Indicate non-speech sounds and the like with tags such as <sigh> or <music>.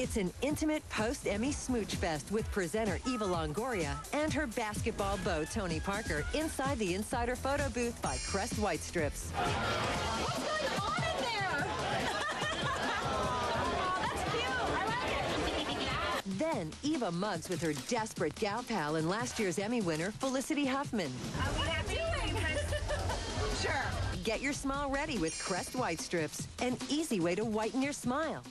It's an intimate post-Emmy smooch fest with presenter Eva Longoria and her basketball beau Tony Parker inside the Insider photo booth by Crest Whitestrips. Then Eva mugs with her desperate gal pal and last year's Emmy winner Felicity Huffman. Are we doing? <laughs> sure. Get your smile ready with Crest Whitestrips, an easy way to whiten your smile.